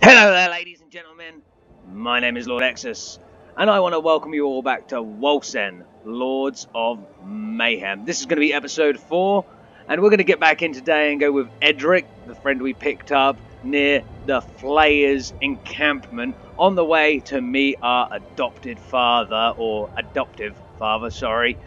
Hello there, ladies and gentlemen. My name is Lord Exsus, and I want to welcome you all back to Wolcen, Lords of Mayhem. This is going to be episode 4, and we're going to get back in today and go with Edric, the friend we picked up near the Flayers encampment, on the way to meet our adopted father, or adoptive father, sorry,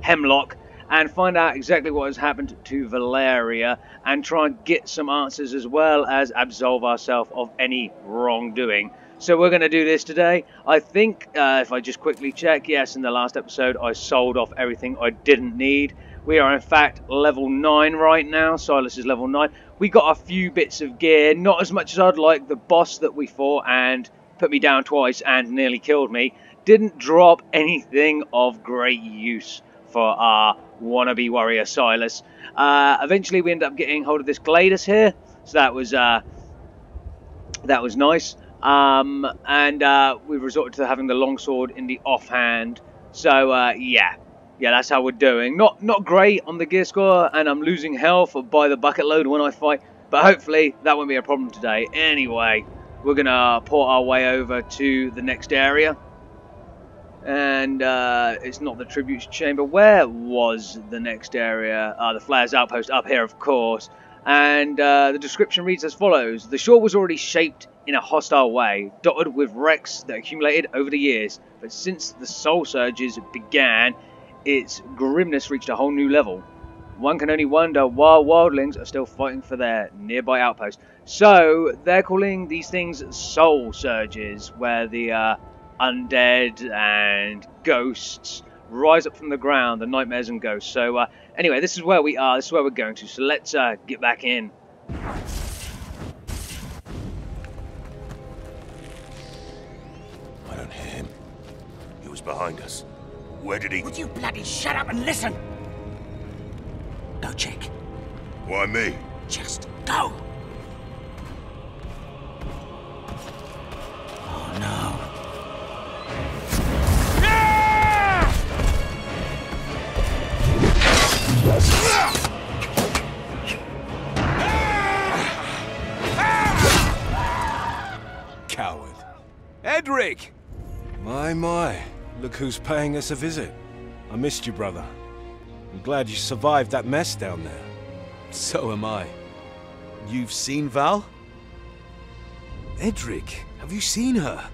Hemlock, and find out exactly what has happened to Valeria and try and get some answers as well as absolve ourselves of any wrongdoing. So we're going to do this today. I think, uh, if I just quickly check, yes, in the last episode I sold off everything I didn't need. We are in fact level 9 right now. Silas is level 9. We got a few bits of gear, not as much as I'd like. The boss that we fought and put me down twice and nearly killed me didn't drop anything of great use for our wannabe warrior Silas. Uh, eventually, we ended up getting hold of this Gladius here, so that was uh, that was nice. Um, and uh, we resorted to having the longsword in the offhand. So uh, yeah, yeah, that's how we're doing. Not not great on the gear score, and I'm losing health by the bucket load when I fight. But hopefully that won't be a problem today. Anyway, we're gonna port our way over to the next area and uh, it's not the tributes chamber. Where was the next area? Uh, the Flayers outpost up here, of course. And uh, the description reads as follows: The shore was already shaped in a hostile way, dotted with wrecks that accumulated over the years. But since the soul surges began, its grimness reached a whole new level. One can only wonder why wildlings are still fighting for their nearby outpost. So they're calling these things soul surges, where the uh, undead and ghosts rise up from the ground, the nightmares and ghosts. So uh, anyway, this is where we are. This is where we're going to. So let's uh, get back in. I don't hear him. He was behind us. Where did he... Would you bloody shut up and listen? Go check. Why me? Just go. Who's paying us a visit. I missed you, brother. I'm glad you survived that mess down there. So am I. You've seen Val? Edric, have you seen her?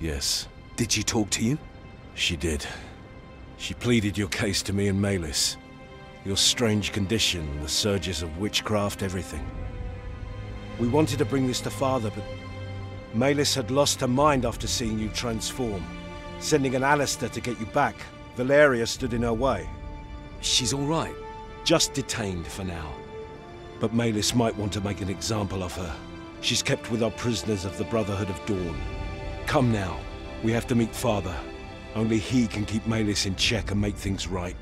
Yes, Did she talk to you? she did. She pleaded your case to me and Malus. Your strange condition, the surges of witchcraft, everything. We wanted to bring this to Father, but Malus had lost her mind after seeing you transform. Sending an Alistair to get you back, Valeria stood in her way. She's all right. Just detained for now. But Malus might want to make an example of her. She's kept with our prisoners of the Brotherhood of Dawn. Come now. We have to meet Father. Only he can keep Malus in check and make things right.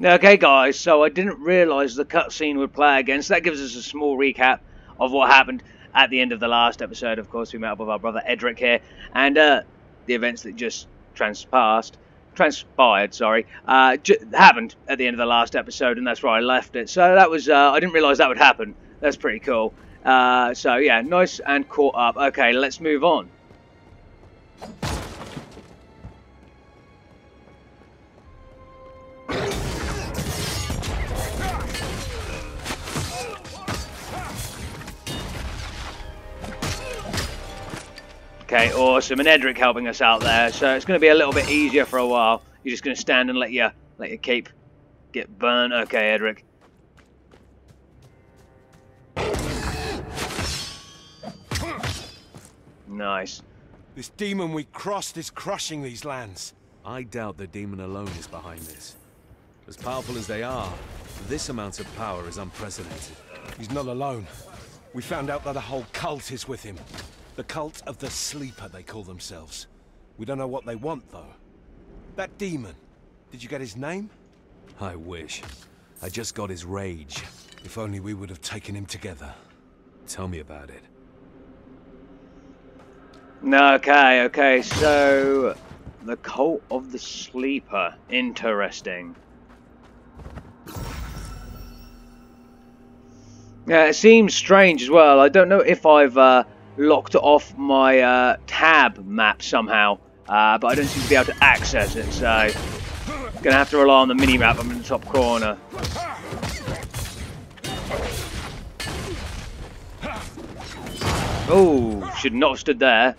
Okay, guys. So I didn't realise the cutscene would play again. So that gives us a small recap of what happened at the end of the last episode. Of course, we met up with our brother Edric here, and uh, the events that just transpassed, transpired, sorry, uh, happened at the end of the last episode, and that's where I left it. So that was, uh, I didn't realise that would happen. That's pretty cool. Uh, so yeah, nice and caught up. Okay, let's move on. Okay, awesome. And Edric helping us out there, so it's going to be a little bit easier for a while. You're just going to stand and let your let your cape get burned. Okay, Edric. Nice. This demon we crossed is crushing these lands. I doubt the demon alone is behind this. As powerful as they are, this amount of power is unprecedented. He's not alone. We found out that a whole cult is with him. The cult of the Sleeper, they call themselves. We don't know what they want, though. That demon, did you get his name? I wish. I just got his rage. If only we would have taken him together. Tell me about it. Okay, okay, so the cult of the sleeper. Interesting. Yeah, it seems strange as well. I don't know if I've uh, locked off my uh, tab map somehow, uh, but I don't seem to be able to access it, so I'm gonna have to rely on the mini map I'm in the top corner. Oh, should not have stood there.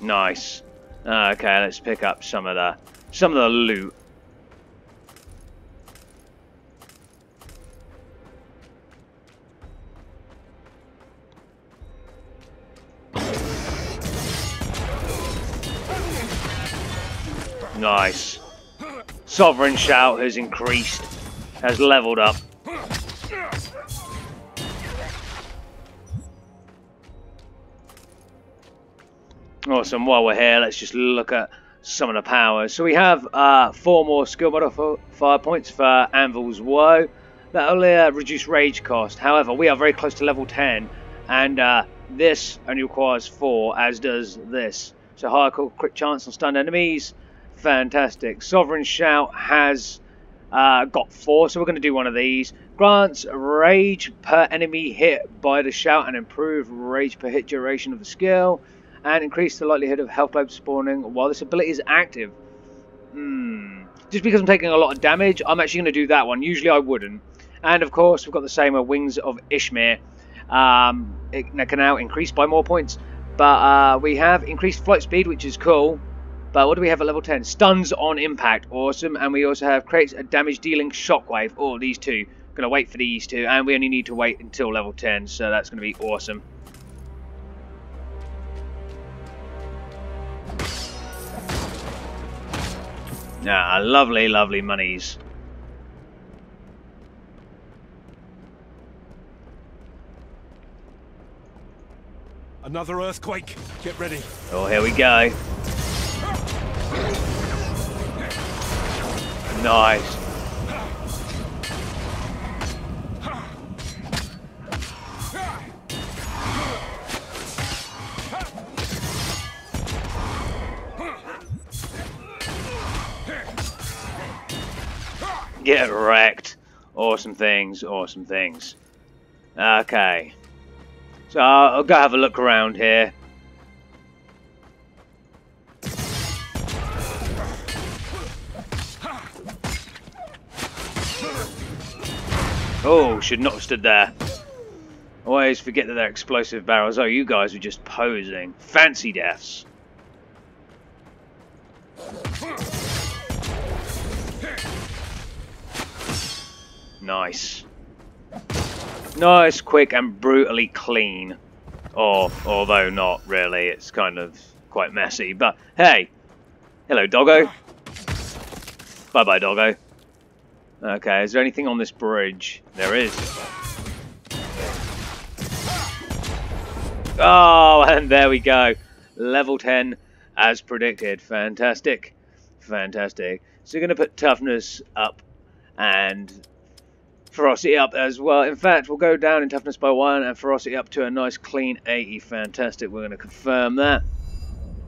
Nice. Ah, okay, let's pick up some of the some of the loot. Nice. Sovereign Shout has increased, has leveled up. Awesome. While we're here, let's just look at some of the powers. So we have uh, four more skill modifier points for Anvil's Woe. That'll uh, reduce rage cost. However, we are very close to level 10, and uh, this only requires four, as does this. So higher crit chance on stunned enemies. Fantastic. Sovereign Shout has uh, got four, so we're going to do one of these. Grants rage per enemy hit by the shout and improve rage per hit duration of the skill and increase the likelihood of health globes spawning while this ability is active. Hmm. Just because I'm taking a lot of damage, I'm actually going to do that one. Usually I wouldn't. And of course, we've got the same Wings of Ishmir. Um, it can now increase by more points. But uh, we have increased flight speed, which is cool. But what do we have at level 10? Stuns on impact. Awesome. And we also have creates a damage dealing shockwave. Oh, these two. Gonna wait for these two. And we only need to wait until level 10. So that's gonna be awesome. Ah, lovely, lovely monies. Another earthquake. Get ready. Oh, here we go. Nice. Get wrecked. Awesome things, awesome things. Okay. So I'll go have a look around here. Oh, should not have stood there. Always forget that they're explosive barrels. Oh, you guys are just posing. Fancy deaths. Nice. Nice, quick, and brutally clean. Or, although not really, it's kind of quite messy. But, hey! Hello, doggo. Bye-bye, doggo. Okay, is there anything on this bridge? There is. Oh, and there we go. Level 10 as predicted. Fantastic. Fantastic. So you're going to put toughness up and ferocity up as well. In fact, we'll go down in toughness by one and ferocity up to a nice clean 80. Fantastic. We're going to confirm that.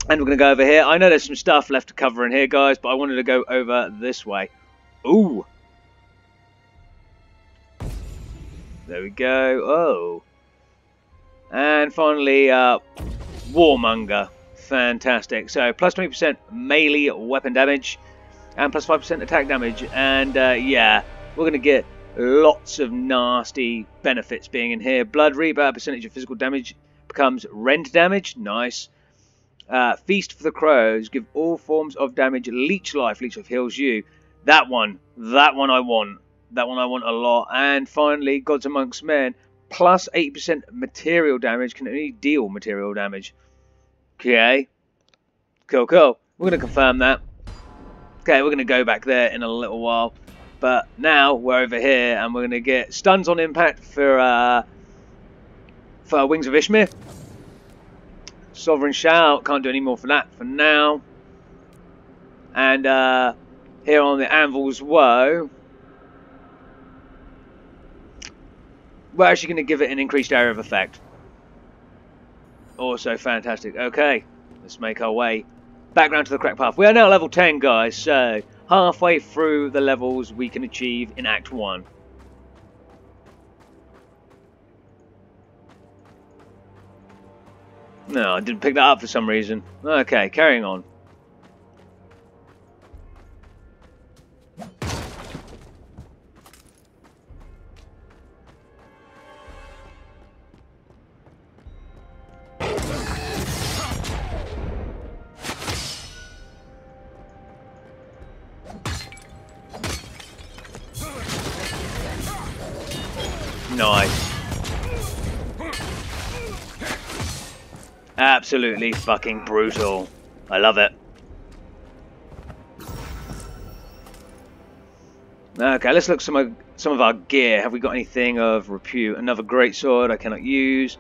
And we're going to go over here. I know there's some stuff left to cover in here, guys, but I wanted to go over this way. Ooh. There we go. Oh. And finally, uh, Warmonger. Fantastic. So, plus 20% melee weapon damage and plus 5% attack damage. And, uh, yeah, we're going to get Lots of nasty benefits being in here. Blood rebound percentage of physical damage becomes rend damage. Nice. Uh, Feast for the Crows. Give all forms of damage leech life. Leech life heals you. That one. That one I want. That one I want a lot. And finally, Gods Amongst Men. Plus 80% material damage. Can only deal material damage. Okay. Cool, cool. We're going to confirm that. Okay, we're going to go back there in a little while. But now we're over here and we're going to get stuns on impact for uh, for Wings of Ishmir. Sovereign Shout, can't do any more for that for now. And uh, here on the Anvil's Woe, we're actually going to give it an increased area of effect. Also fantastic. Okay, let's make our way back round to the crack path. We are now level 10, guys, so halfway through the levels we can achieve in Act 1. No, I didn't pick that up for some reason. Okay, carrying on. Absolutely fucking brutal. I love it. Okay, let's look some of some of our gear. Have we got anything of repute? Another great sword I cannot use.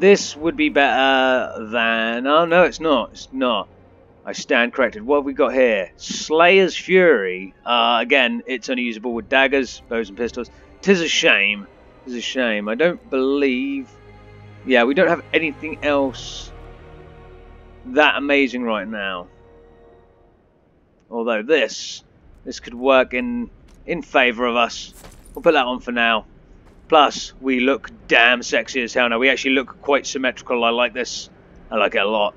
This would be better than. Oh no, it's not. It's not. I stand corrected. What have we got here? Slayer's Fury. Uh, again, it's only usable with daggers, bows, and pistols. Tis a shame. Tis a shame. I don't believe. Yeah, we don't have anything else that amazing right now. Although this, this could work in in favour of us. We'll put that on for now. Plus, we look damn sexy as hell now. We actually look quite symmetrical. I like this. I like it a lot.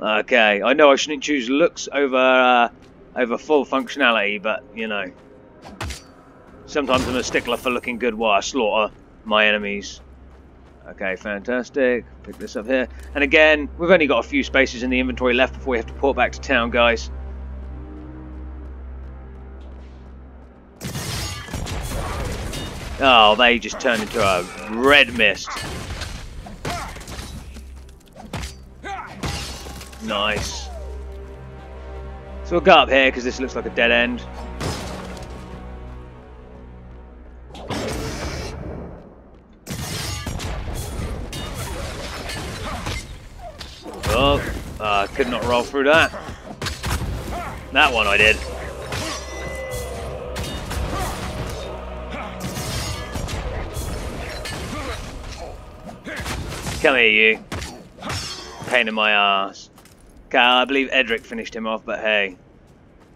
Okay, I know I shouldn't choose looks over uh, over full functionality, but you know, sometimes I'm a stickler for looking good while I slaughter my enemies. Okay, fantastic. Pick this up here. And again, we've only got a few spaces in the inventory left before we have to port back to town, guys. Oh, they just turned into a red mist. Nice. So we'll go up here because this looks like a dead end. Could not roll through that. That one I did. Come here, you. Pain in my ass. Okay, I believe Edric finished him off, but hey.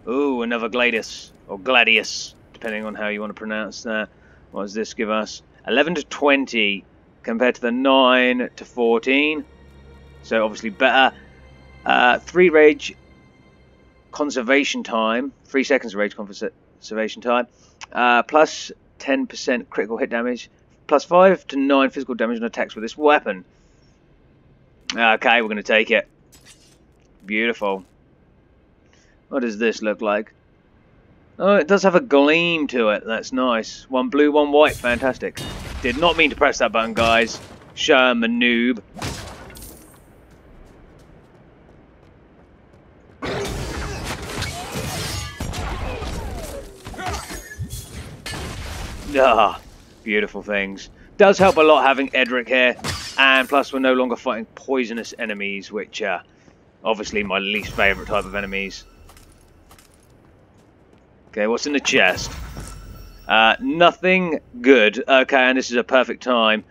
Ooh, another Gladius. Or Gladius, depending on how you want to pronounce that. What does this give us? 11 to 20 compared to the 9 to 14. So obviously better. Uh, 3 rage conservation time. 3 seconds of rage conservation time. Uh, plus 10% critical hit damage plus 5 to 9 physical damage on attacks with this weapon. Okay, we're going to take it. Beautiful. What does this look like? Oh, it does have a gleam to it. That's nice. One blue, one white. Fantastic. Did not mean to press that button, guys. Sherm a noob. Ah, Beautiful things. Does help a lot having Edric here, and plus we're no longer fighting poisonous enemies, which are obviously my least favourite type of enemies. Okay, what's in the chest? Uh, nothing good. Okay, and this is a perfect time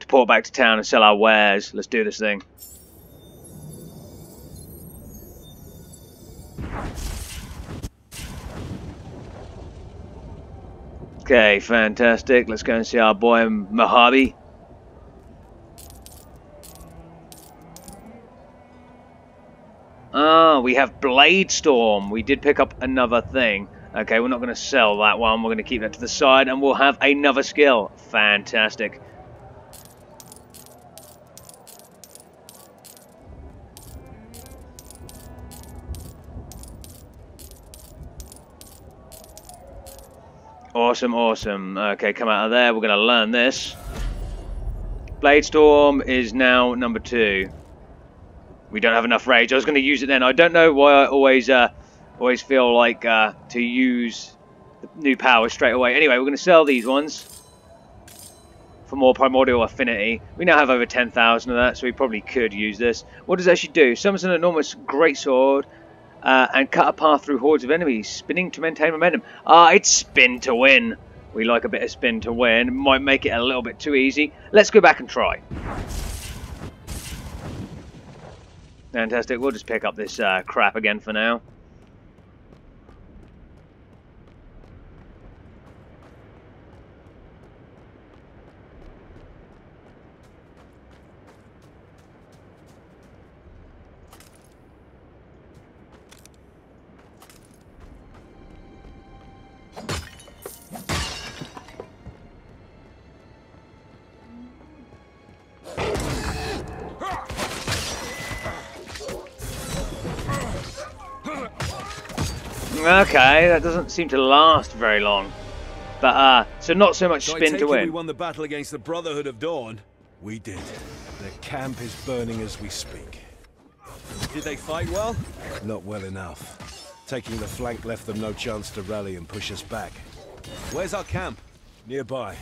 to port back to town and sell our wares. Let's do this thing. Okay, fantastic. Let's go and see our boy Mojave. Ah, we have Blade Storm. We did pick up another thing. Okay, we're not going to sell that one. We're going to keep that to the side, and we'll have another skill. Fantastic. Awesome, awesome. Okay, come out of there. We're going to learn this. Blade Storm is now number two. We don't have enough rage. I was going to use it then. I don't know why I always uh, always feel like uh, to use the new power straight away. Anyway, we're going to sell these ones for more primordial affinity. We now have over 10,000 of that, so we probably could use this. What does it actually do? Summons an enormous greatsword uh, and cut a path through hordes of enemies, spinning to maintain momentum. Ah, it's spin to win. We like a bit of spin to win. Might make it a little bit too easy. Let's go back and try. Fantastic. We'll just pick up this uh, crap again for now. Okay, that doesn't seem to last very long. But, uh, so not so much So spin to win. We won the battle against the Brotherhood of Dawn. We did. Their camp is burning as we speak. Did they fight well? Not well enough. Taking the flank left them no chance to rally and push us back. Where's our camp? Nearby.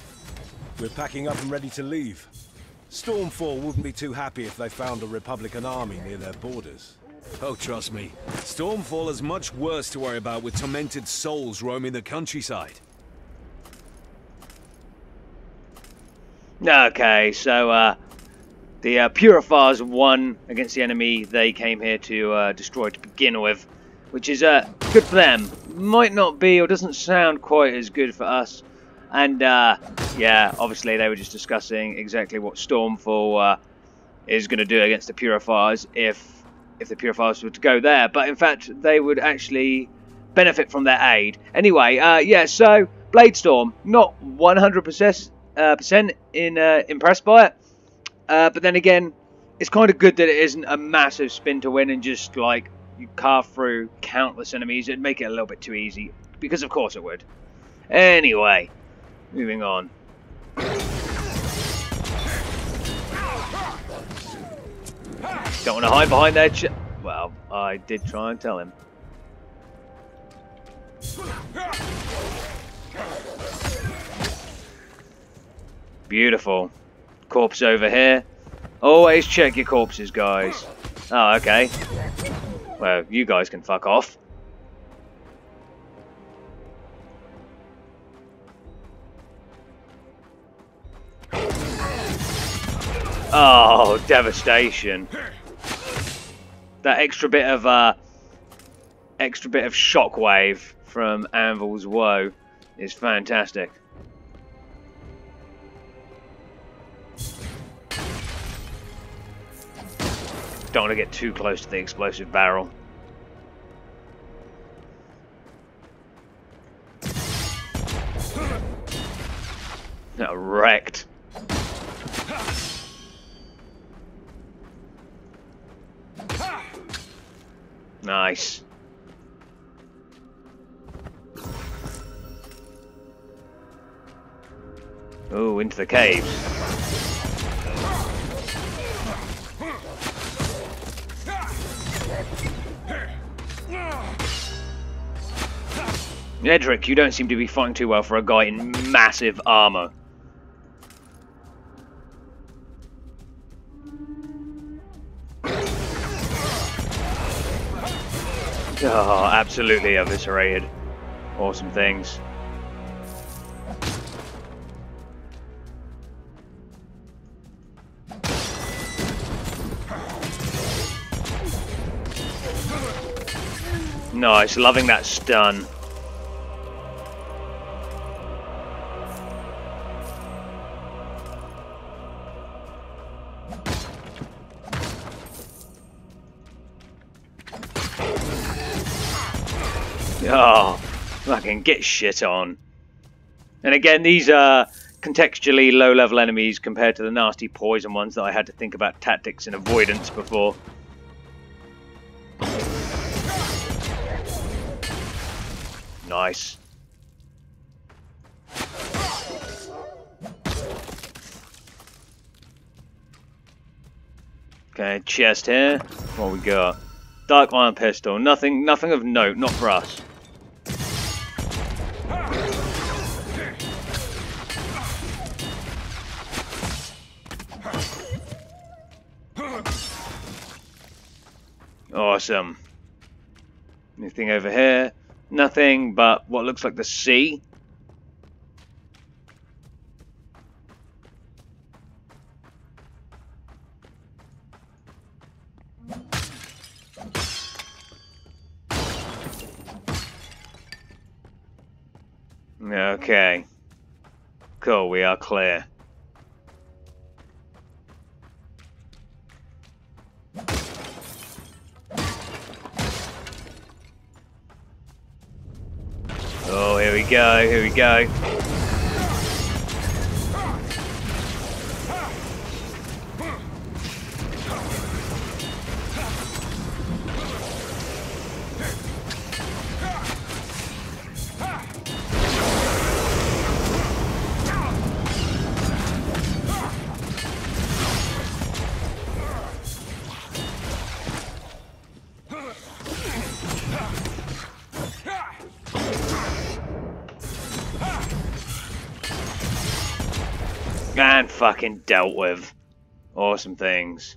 We're packing up and ready to leave. Stormfall wouldn't be too happy if they found a Republican army near their borders. Oh, trust me. Stormfall is much worse to worry about with tormented souls roaming the countryside. Okay, so uh, the uh, Purifiers won against the enemy they came here to uh, destroy to begin with, which is uh, good for them. Might not be or doesn't sound quite as good for us. And uh, yeah, obviously they were just discussing exactly what Stormfall uh, is going to do against the Purifiers if if the Purifiers were to go there. But in fact, they would actually benefit from their aid. Anyway, uh, yeah, so Bladestorm, not 100% uh, percent in uh, impressed by it. Uh, but then again, it's kind of good that it isn't a massive spin to win and just like you carve through countless enemies. It'd make it a little bit too easy because of course it would. Anyway, moving on. Don't want to hide behind that. Ch well, I did try and tell him. Beautiful. Corpse over here. Always check your corpses, guys. Oh, okay. Well, you guys can fuck off. Oh, devastation. That extra bit of uh extra bit of shockwave from Anvil's Woe is fantastic. Don't want to get too close to the explosive barrel. No, wrecked. Nice. Ooh, into the caves. Edric, you don't seem to be fighting too well for a guy in massive armor. Oh, absolutely eviscerated. Awesome things. Nice, loving that stun. Fucking get shit on. And again, these are contextually low-level enemies compared to the nasty poison ones that I had to think about tactics and avoidance before. Nice. Okay, chest here. What we got? Dark iron pistol. Nothing, nothing of note. Not for us. Awesome. Anything over here? Nothing but what looks like the sea. Okay. Cool, we are clear. Oh, here we go, here we go. Fucking dealt with. Awesome things.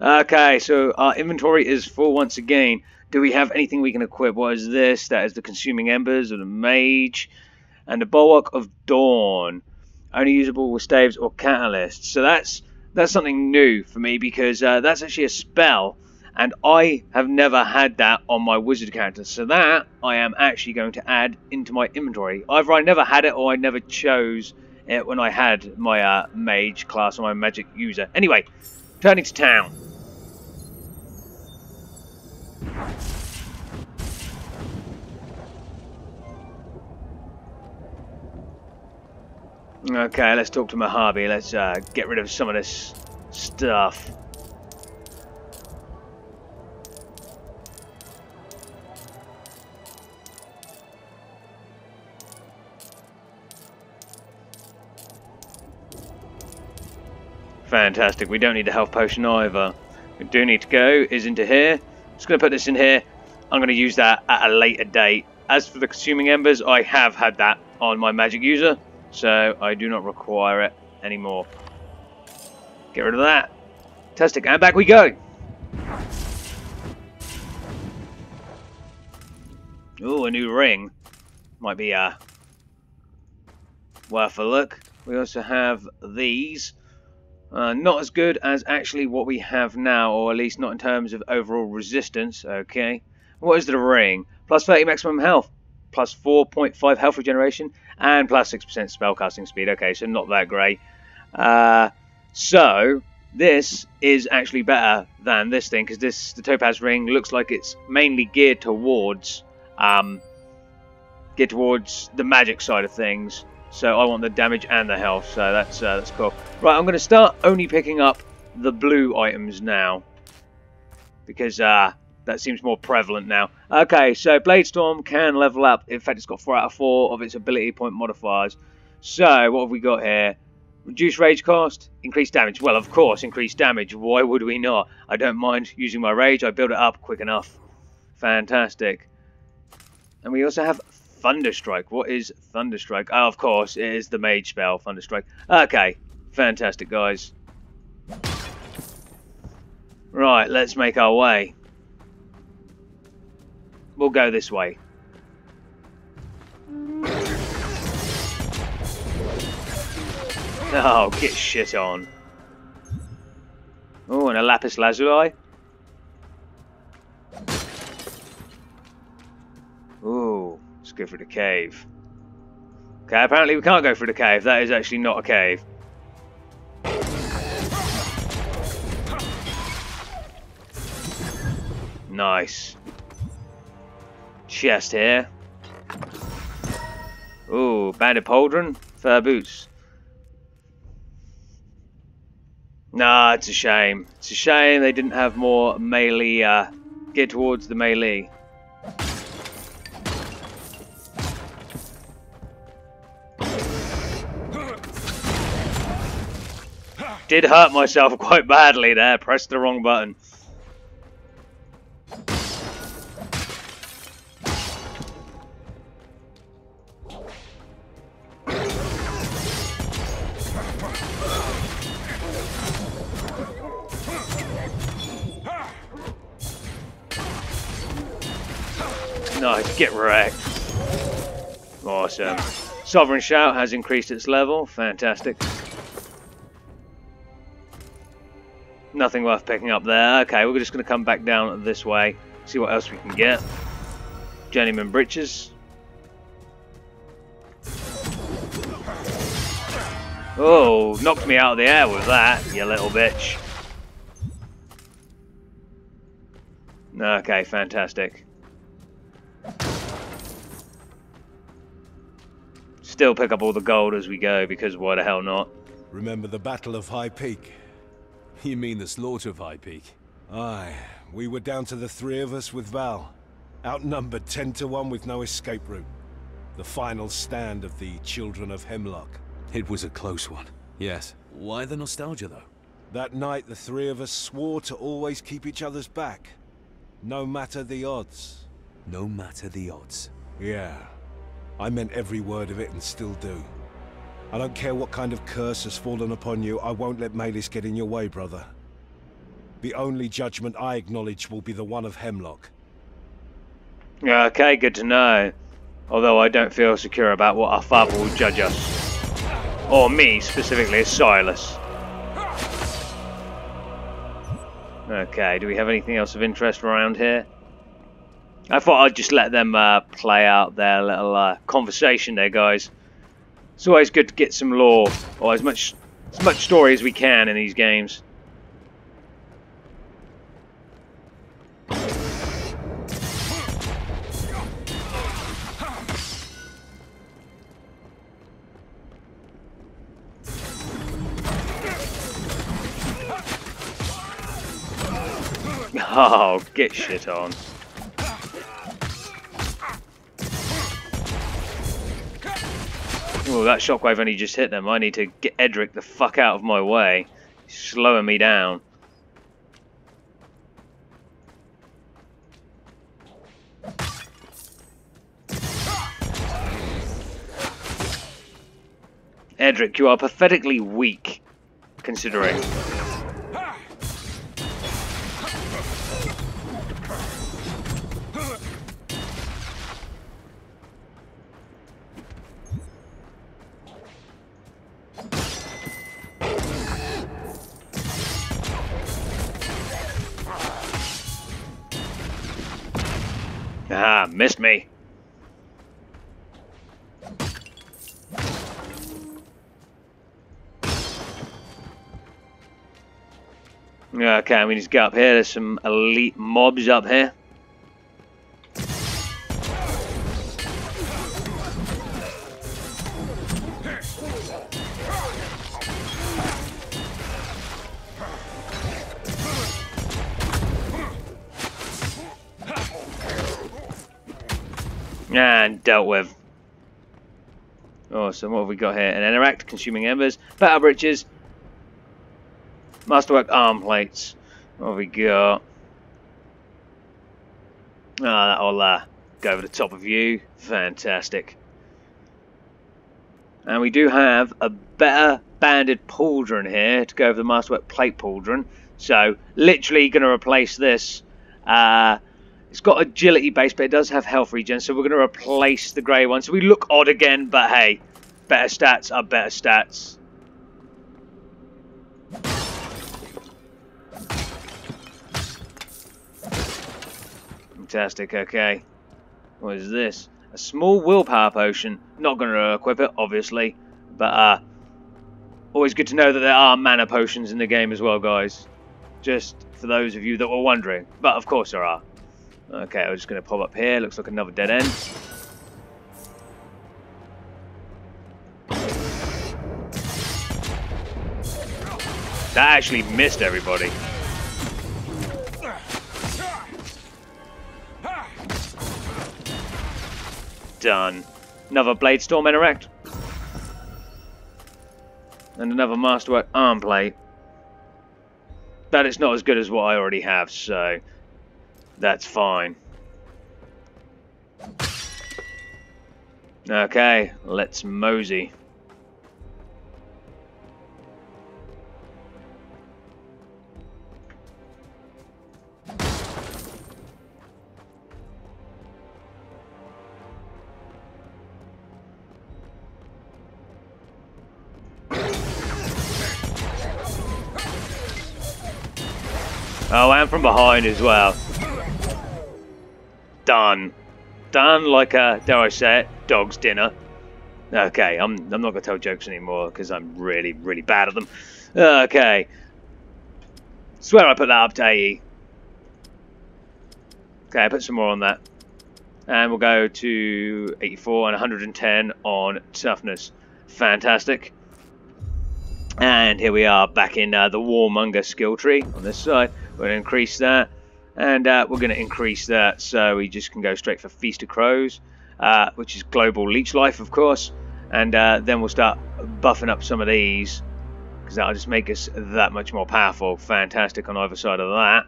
Okay, so our inventory is full once again. Do we have anything we can equip? What is this? That is the Consuming Embers of the Mage. And the Bulwark of Dawn. Only usable with staves or catalysts. So that's that's something new for me because uh, that's actually a spell. And I have never had that on my wizard character. So that I am actually going to add into my inventory. Either I never had it or I never chose it when I had my uh, mage class or my magic user. Anyway, turning to town. Okay, let's talk to Mojave. Let's uh, get rid of some of this stuff. Fantastic. We don't need a health potion either. We do need to go is into here. Just going to put this in here. I'm going to use that at a later date. As for the consuming embers, I have had that on my magic user, so I do not require it anymore. Get rid of that. Fantastic. And back we go. Ooh, a new ring. Might be uh, worth a look. We also have these. Uh, not as good as actually what we have now, or at least not in terms of overall resistance. Okay. What is the ring? Plus 30 maximum health, plus 4.5 health regeneration, and plus 6% spellcasting speed. Okay, so not that great. Uh, so this is actually better than this thing because this the topaz ring looks like it's mainly geared towards um, geared towards the magic side of things. So I want the damage and the health. So that's uh, that's cool. Right, I'm going to start only picking up the blue items now because uh, that seems more prevalent now. Okay, so Blade Storm can level up. In fact, it's got 4 out of 4 of its ability point modifiers. So, what have we got here? Reduce rage cost, increase damage. Well, of course, increase damage. Why would we not? I don't mind using my rage. I build it up quick enough. Fantastic. And we also have Thunderstrike. What is Thunderstrike? Oh, of course, it is the mage spell, Thunderstrike. Okay, fantastic, guys. Right, let's make our way. We'll go this way. Oh, get shit on. Oh, and a lapis lazuli. Let's go through the cave. Okay, apparently we can't go through the cave. That is actually not a cave. Nice. Chest here. Ooh, banded pauldron, fur boots. Nah, it's a shame. It's a shame they didn't have more melee, uh, get towards the melee. Did hurt myself quite badly there, pressed the wrong button. Nice, get wrecked. Awesome. Sovereign Shout has increased its level. Fantastic. Nothing worth picking up there. Okay, we're just going to come back down this way. See what else we can get. Journeyman Breeches. Oh, knocked me out of the air with that, you little bitch. Okay, fantastic. Still pick up all the gold as we go, because why the hell not? Remember the Battle of High Peak? You mean the slaughter of High Peak? Aye, we were down to the three of us with Val. Outnumbered 10 to 1 with no escape route. The final stand of the Children of Hemlock. It was a close one. Yes. Why the nostalgia, though? That night, the three of us swore to always keep each other's back. No matter the odds. No matter the odds. Yeah. I meant every word of it and still do. I don't care what kind of curse has fallen upon you, I won't let Malus get in your way, brother. The only judgment I acknowledge will be the one of Hemlock. Okay, good to know. Although I don't feel secure about what our father will judge us. Or me, specifically, as Silas. Okay, do we have anything else of interest around here? I thought I'd just let them uh, play out their little uh, conversation there, guys. It's always good to get some lore, or as much as much story as we can in these games. Oh, get shit on. Oh, that shockwave only just hit them. I need to get Edric the fuck out of my way. He's slowing me down. Edric, you are pathetically weak, considering. Ah, me. Okay, we need to get up here. There's some elite mobs up here. And dealt with. Awesome, what have we got here? An interact, consuming embers, battle breaches, masterwork arm plates. What have we got? Ah, that'll uh, go over the top of you. Fantastic. And we do have a better banded pauldron here to go over the masterwork plate pauldron. So, literally going to replace this. Uh, it's got agility base, but it does have health regen, so we're going to replace the grey one. So we look odd again, but hey, better stats are better stats. Fantastic, okay. What is this? A small willpower potion. Not going to equip it, obviously, but uh, always good to know that there are mana potions in the game as well, guys. Just for those of you that were wondering. But of course there are. Okay, I'm just going to pop up here. Looks like another dead end. That actually missed everybody. Done. Another Blade Storm interact. And another Masterwork arm plate. But it's not as good as what I already have, so that's fine. Okay, let's mosey. Oh, and from behind as well. Done. Done like a, dare I say it, dog's dinner. Okay, I'm, I'm not going to tell jokes anymore because I'm really, really bad at them. Okay. Swear I put that up to AE. Okay, I put some more on that. And we'll go to 84 and 110 on toughness. Fantastic. And here we are back in uh, the Warmonger skill tree on this side. To increase that. And uh, we're going to increase that so we just can go straight for Feast of Crows, uh, which is global leech life, of course. And uh, then we'll start buffing up some of these because that'll just make us that much more powerful. Fantastic on either side of that.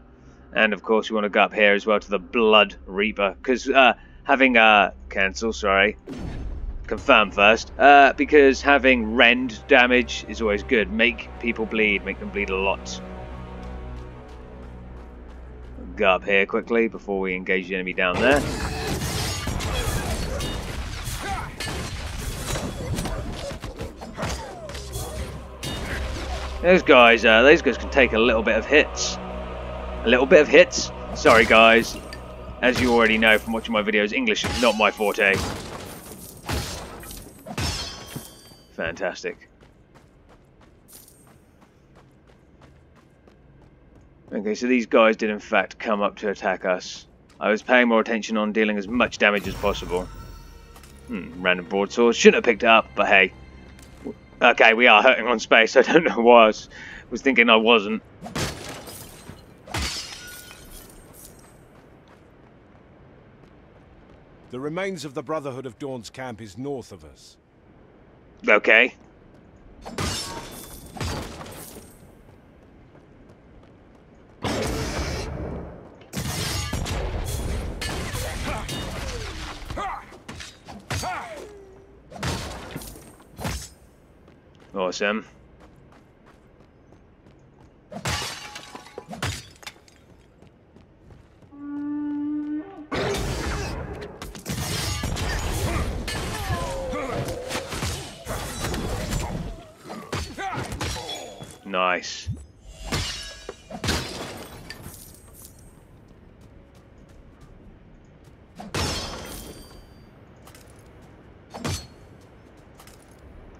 And of course, we want to go up here as well to the Blood Reaper because uh, having uh, cancel, sorry, confirm first, uh, because having rend damage is always good. Make people bleed, make them bleed a lot. Go up here quickly before we engage the enemy down there. Those guys, uh, those guys can take a little bit of hits. A little bit of hits. Sorry guys, as you already know from watching my videos, English is not my forte. Fantastic. Okay, so these guys did in fact come up to attack us. I was paying more attention on dealing as much damage as possible. Hmm, random broadsword. Shouldn't have picked it up, but hey. Okay, we are hurting on space. I don't know why I was, was thinking I wasn't. The remains of the Brotherhood of Dawn's camp is north of us. Okay. Awesome. Nice.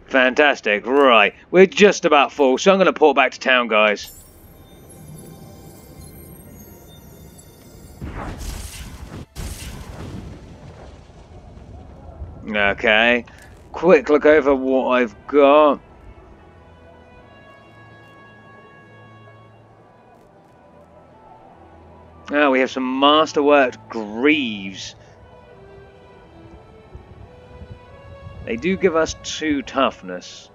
Fantastic. Right. We're just about full, so I'm going to port back to town, guys. Okay. Quick look over what I've got. Ah, we have some masterworked greaves. They do give us two toughness.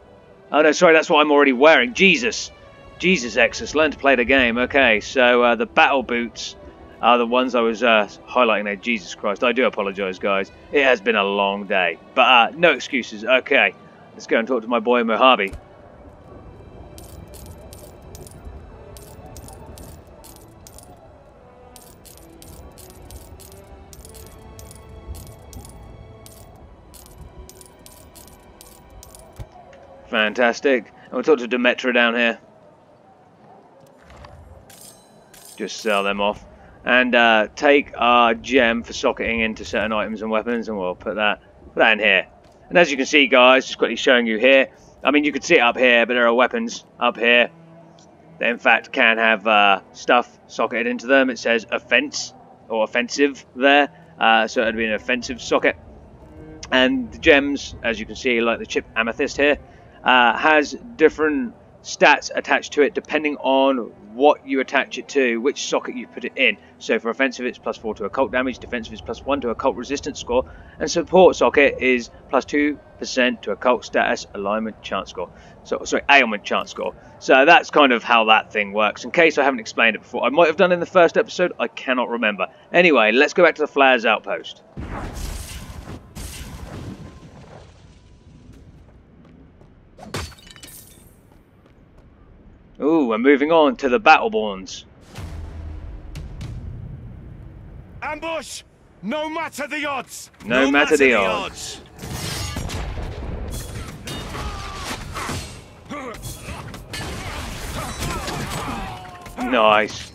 Oh no, sorry, that's what I'm already wearing. Jesus. Jesus, Exsus, learn to play the game. Okay, so uh, the battle boots are the ones I was uh, highlighting there. Jesus Christ, I do apologise, guys. It has been a long day. But uh, no excuses. Okay, let's go and talk to my boy Mojave. Fantastic. And we'll talk to Demetra down here. Just sell them off. And uh, take our gem for socketing into certain items and weapons, and we'll put that, put that in here. And as you can see, guys, just quickly showing you here. I mean, you can see it up here, but there are weapons up here that, in fact, can have uh, stuff socketed into them. It says offense or offensive there, uh, so it'd be an offensive socket. And the gems, as you can see, like the chip amethyst here, uh, has different stats attached to it depending on what you attach it to, which socket you put it in. So for offensive it's plus 4 to occult damage, defensive is plus 1 to occult resistance score, and support socket is plus 2% to occult status alignment chance score. So sorry, ailment chance score. So that's kind of how that thing works. In case I haven't explained it before, I might have done in the first episode, I cannot remember. Anyway, let's go back to the Flares outpost. Ooh, we're moving on to the Battleborns. Ambush! No matter the odds! No, matter, the odds. Nice.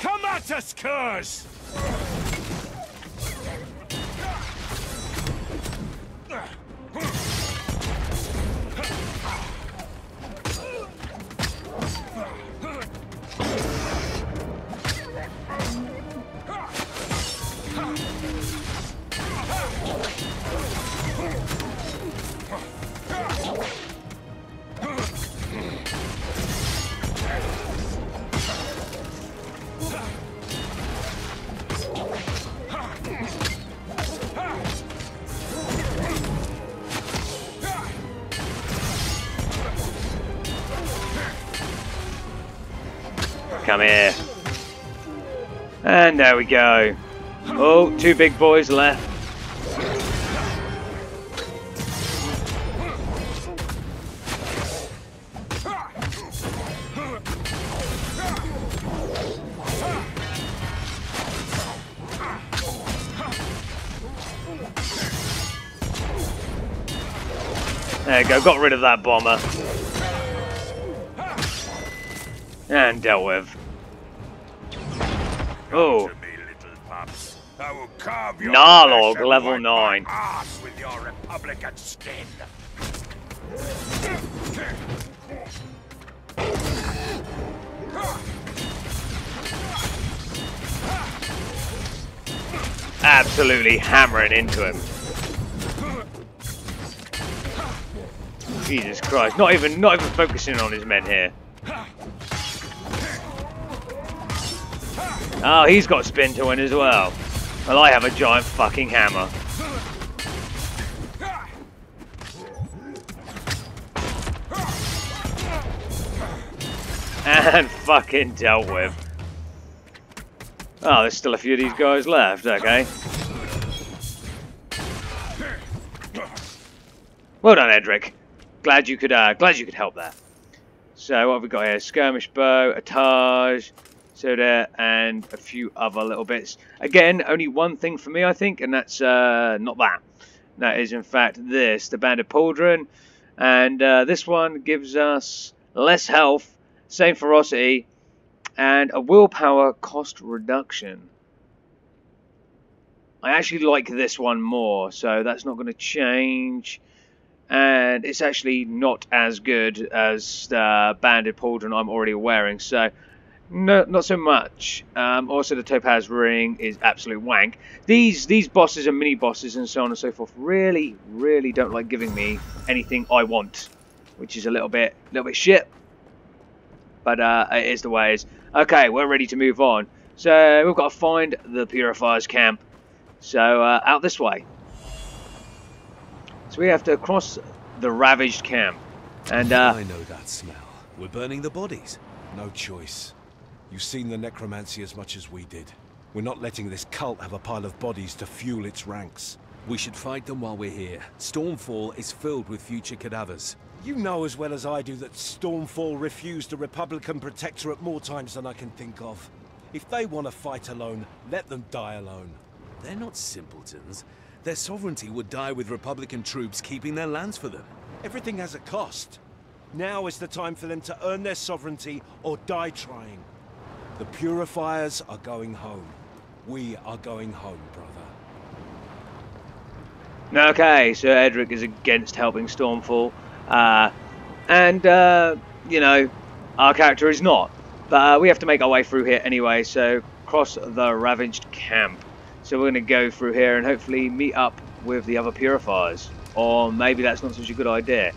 Come at us, curs! And there we go. Oh, two big boys left. There you go, got rid of that bomber. And dealt with. Oh. your Narlog, level nine. with your Republican skin. absolutely hammering into him. Jesus Christ! Not even, not even focusing on his men here. Oh, he's got spin to win as well. Well, I have a giant fucking hammer. And fucking dealt with. Oh, there's still a few of these guys left, okay. Well done, Edric. Glad you could uh, glad you could help there. So what have we got here? Skirmish bow, a Taj, soda, and a few other little bits. Again, only one thing for me, I think, and that's uh, not that. That is, in fact, this, the Banded Pauldron. And uh, this one gives us less health, same ferocity, and a willpower cost reduction. I actually like this one more, so that's not going to change. And it's actually not as good as the Banded Pauldron I'm already wearing, so no, not so much. Um, also, the Topaz Ring is absolute wank. These these bosses and mini bosses and so on and so forth really, really don't like giving me anything I want, which is a little bit, little bit shit. But uh, it is the way it is. Okay, we're ready to move on. So we've got to find the Purifiers camp. So uh, out this way. So we have to cross the ravaged camp. And uh, I know that smell. We're burning the bodies. No choice. You've seen the necromancy as much as we did. We're not letting this cult have a pile of bodies to fuel its ranks. We should fight them while we're here. Stormfall is filled with future cadavers. You know as well as I do that Stormfall refused a Republican protectorate more times than I can think of. If they want to fight alone, let them die alone. They're not simpletons. Their sovereignty would die with Republican troops keeping their lands for them. Everything has a cost. Now is the time for them to earn their sovereignty or die trying. The Purifiers are going home. We are going home, brother. Okay, so Edric is against helping Stormfall, uh, and uh, you know our character is not. But uh, we have to make our way through here anyway. So cross the ravaged camp. So we're going to go through here and hopefully meet up with the other purifiers, or maybe that's not such a good idea.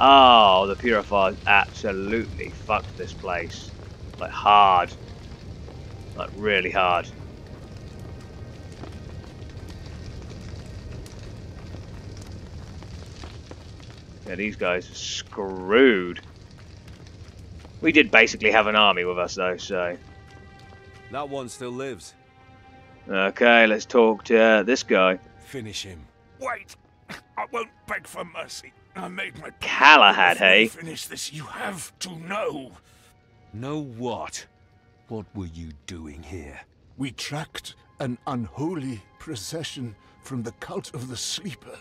Oh, the purifiers absolutely fucked this place, like hard, like really hard. Yeah, these guys are screwed. We did basically have an army with us though, so... That one still lives. Okay, let's talk to uh, this guy. Finish him. Wait! I won't beg for mercy. I made my Galahad, hey? Finish this. You have to know. Know what? What were you doing here? We tracked an unholy procession from the cult of the Sleeper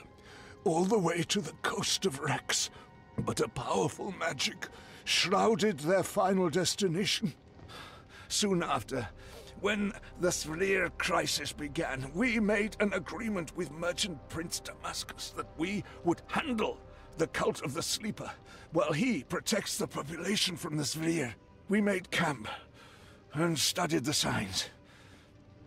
all the way to the coast of Rex. But a powerful magic shrouded their final destination. soon after, when the Svrlir crisis began, we made an agreement with merchant Prince Damascus that we would handle the cult of the Sleeper, while he protects the population from the Svrlir. We made camp and studied the signs.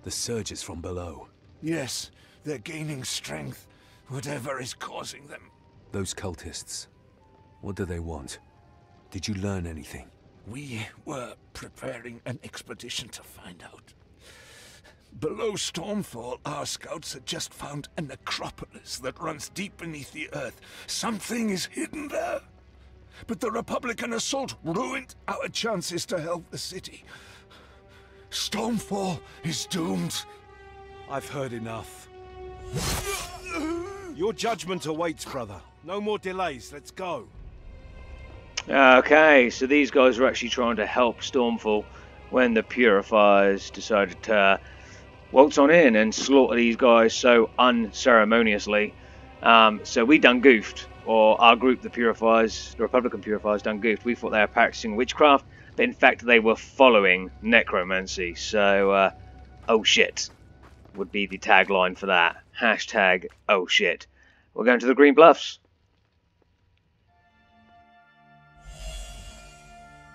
The surges from below. Yes, they're gaining strength, whatever is causing them. Those cultists. What do they want? Did you learn anything? We were preparing an expedition to find out. Below Stormfall, our scouts had just found a necropolis that runs deep beneath the earth. Something is hidden there. But the Republican assault ruined our chances to help the city. Stormfall is doomed. I've heard enough. Your judgment awaits, brother. No more delays. Let's go. Okay, so these guys were actually trying to help Stormfall when the Purifiers decided to waltz on in and slaughter these guys so unceremoniously. Um, so we done goofed, or our group, the Purifiers, the Republican Purifiers, done goofed. We thought they were practicing witchcraft, in fact they were following necromancy. So, uh, oh shit, would be the tagline for that. Hashtag oh shit. We're going to the Green Bluffs.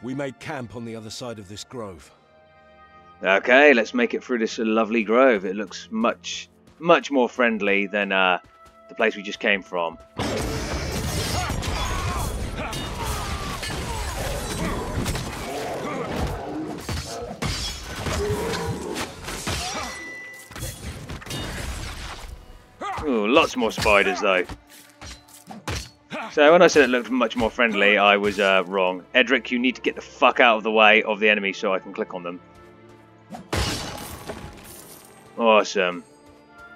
We made camp on the other side of this grove. Okay, let's make it through this lovely grove. It looks much, much more friendly than uh, the place we just came from. Ooh, lots more spiders though. So when I said it looked much more friendly, I was uh, wrong. Edric, you need to get the fuck out of the way of the enemy so I can click on them. Awesome.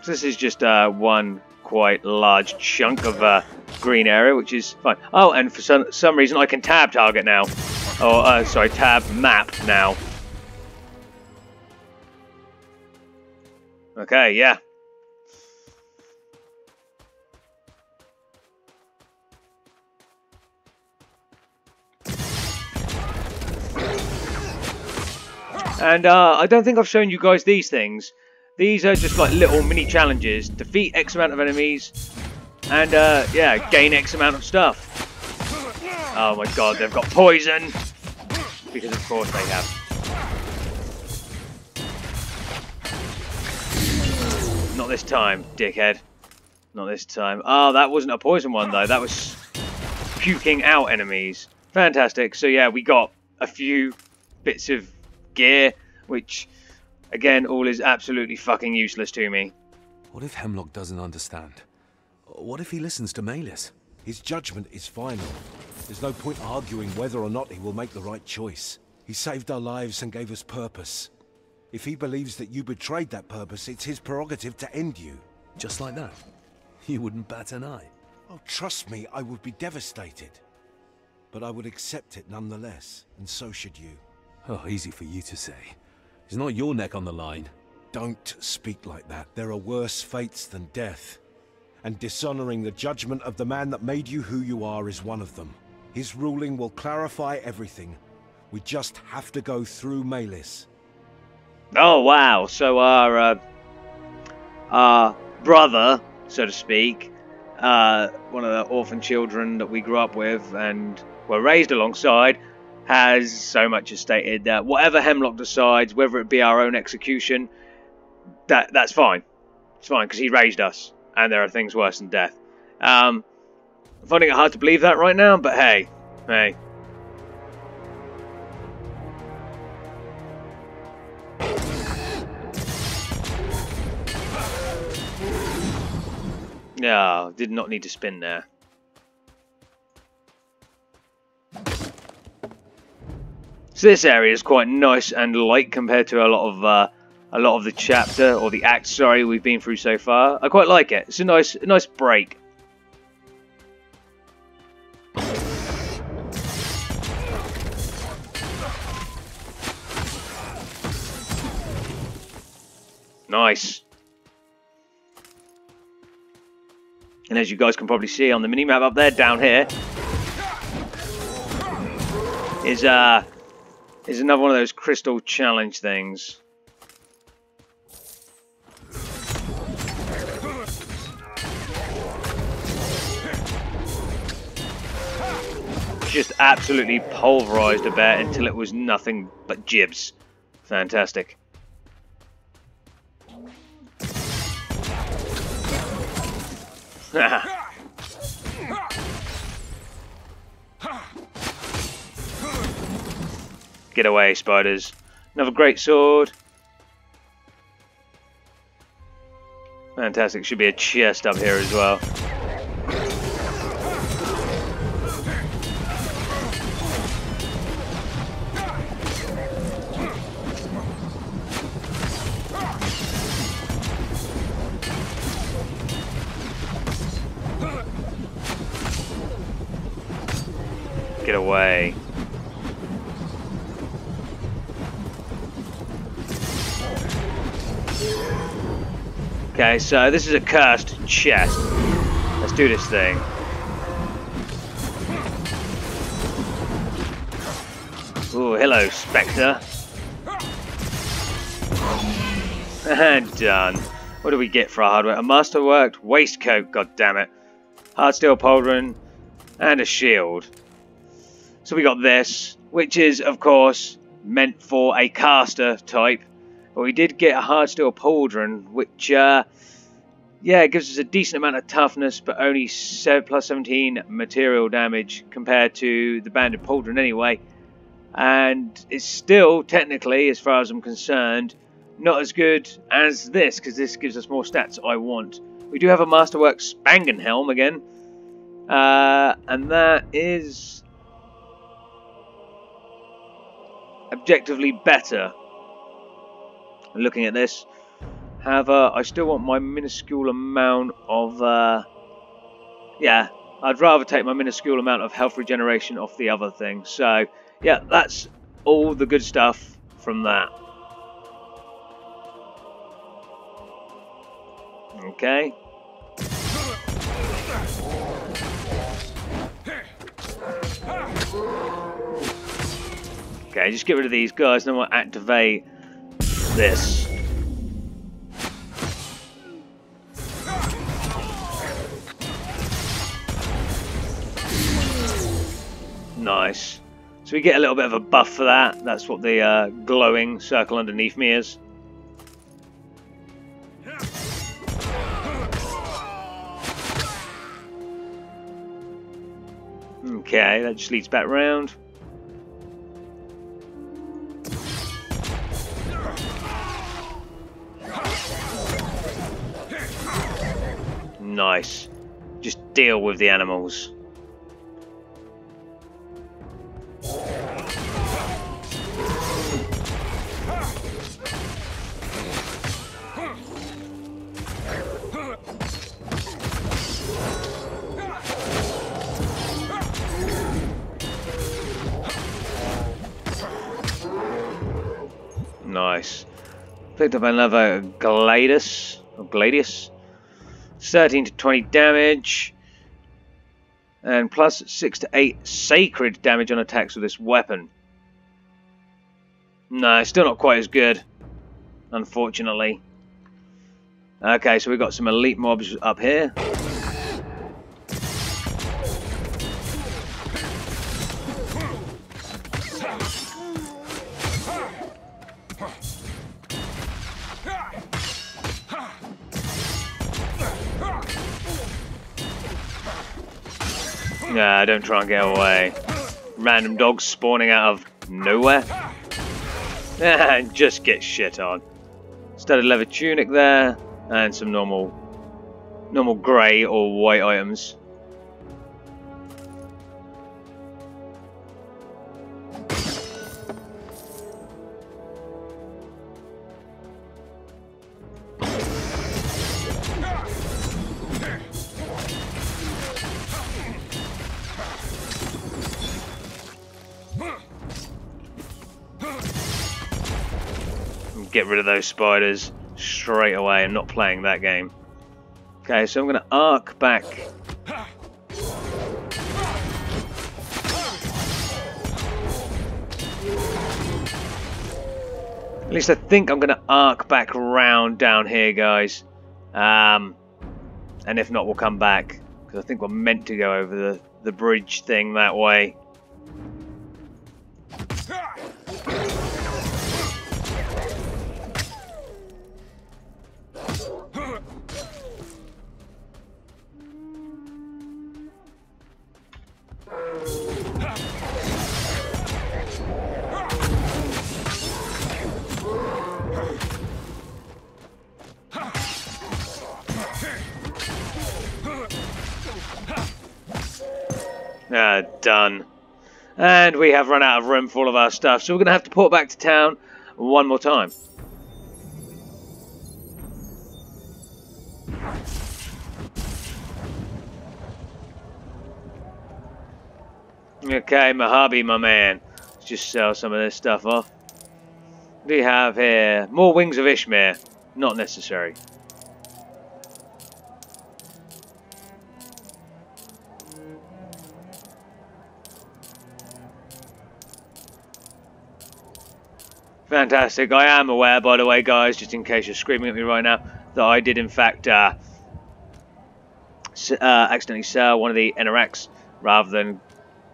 So this is just uh, one quite large chunk of uh, green area, which is fine. Oh, and for some, some reason I can tab target now. Oh, uh, sorry, tab map now. Okay, yeah. And uh, I don't think I've shown you guys these things. These are just like little mini challenges. Defeat X amount of enemies. And uh, yeah, gain X amount of stuff. Oh my god, they've got poison. Because of course they have. Not this time, dickhead. Not this time. Oh, that wasn't a poison one though. That was puking out enemies. Fantastic. So yeah, we got a few bits of gear, which, again, all is absolutely fucking useless to me. What if Heimlock doesn't understand? What if he listens to Malus? His judgment is final. There's no point arguing whether or not he will make the right choice. He saved our lives and gave us purpose. If he believes that you betrayed that purpose, it's his prerogative to end you. Just like that? You wouldn't bat an eye? Oh, trust me, I would be devastated. But I would accept it nonetheless, and so should you. Oh, easy for you to say. It's not your neck on the line. Don't speak like that. There are worse fates than death. And dishonoring the judgment of the man that made you who you are is one of them. His ruling will clarify everything. We just have to go through Malus. Oh, wow. So our, uh, our brother, so to speak, uh, one of the orphan children that we grew up with and were raised alongside, has so much as stated that whatever Heimlock decides, whether it be our own execution, that that's fine. It's fine because he raised us, and there are things worse than death. Um, I'm finding it hard to believe that right now, but hey, hey. Yeah, did not need to spin there. So this area is quite nice and light compared to a lot of uh, a lot of the chapter or the act, sorry, we've been through so far. I quite like it. It's a nice, nice break. Nice. And as you guys can probably see on the minimap up there, down here, is uh, is another one of those crystal challenge things. Just absolutely pulverized a bear until it was nothing but jibs. Fantastic. Get away, spiders. Another great sword. Fantastic. Should be a chest up here as well. Get away. Okay, so this is a cursed chest. Let's do this thing. Oh, hello, Spectre. And done. What do we get for our hardware? A masterworked waistcoat, god damn it. Hard steel pauldron and a shield. So we got this, which is, of course, meant for a caster type. But we did get a hard steel pauldron, which, uh, yeah, gives us a decent amount of toughness, but only 7 plus 17 material damage compared to the banded pauldron anyway. And it's still, technically, as far as I'm concerned, not as good as this, because this gives us more stats I want. We do have a Masterwork Spangen Helm again, uh, and that is objectively better. Looking at this, however, I still want my minuscule amount of, uh, yeah, I'd rather take my minuscule amount of health regeneration off the other thing. So, yeah, that's all the good stuff from that. Okay. Okay, just get rid of these guys, and then we'll activate this. Nice. So we get a little bit of a buff for that. That's what the uh, glowing circle underneath me is. Okay, that just leads back round. Nice. Just deal with the animals. Nice. Picked up another Gladius, Gladius. 13 to 20 damage. And plus 6 to 8 sacred damage on attacks with this weapon. No, still not quite as good. Unfortunately. Okay, so we've got some elite mobs up here. Yeah, don't try and get away. Random dogs spawning out of nowhere. And just get shit on. Studded leather tunic there, and some normal, normal grey or white items. Rid of those spiders straight away. I'm not playing that game. Okay, so I'm going to arc back. At least I think I'm going to arc back round down here, guys. Um, and if not, we'll come back. Because I think we're meant to go over the, the bridge thing that way. Done. And we have run out of room for all of our stuff, so we're going to have to port back to town one more time. Okay, Mojave, my man. Let's just sell some of this stuff off. We have here more Wings of Ishmir. Not necessary. Fantastic. I am aware, by the way, guys, just in case you're screaming at me right now, that I did, in fact, uh, uh, accidentally sell one of the NRX rather than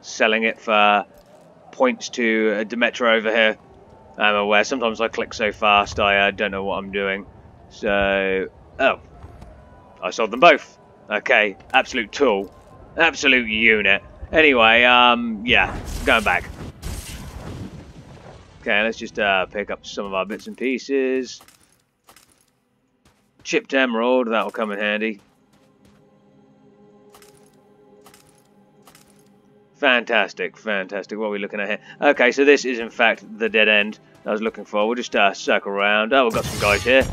selling it for points to uh, Demetra over here. I'm aware. Sometimes I click so fast, I uh, don't know what I'm doing. So, oh, I sold them both. Okay, absolute tool, absolute unit. Anyway, um, yeah, going back. Okay, let's just uh, pick up some of our bits and pieces. Chipped emerald, that'll come in handy. Fantastic, fantastic. What are we looking at here? Okay, so this is in fact the dead end I was looking for. We'll just uh, circle around. Oh, we've got some guys here.